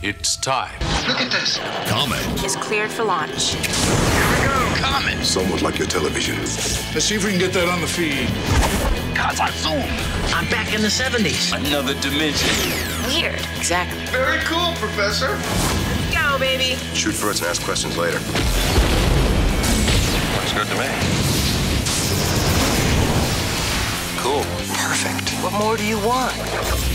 It's time. Look at this. Comet. is cleared for launch. Here we go. Comet. Somewhat like your television. Let's see if we can get that on the feed. Zoom. I'm back in the 70s. Another dimension. Weird. Exactly. Very cool, Professor. Go, baby. Shoot first and ask questions later. Looks good to me. Cool. Perfect. What more do you want?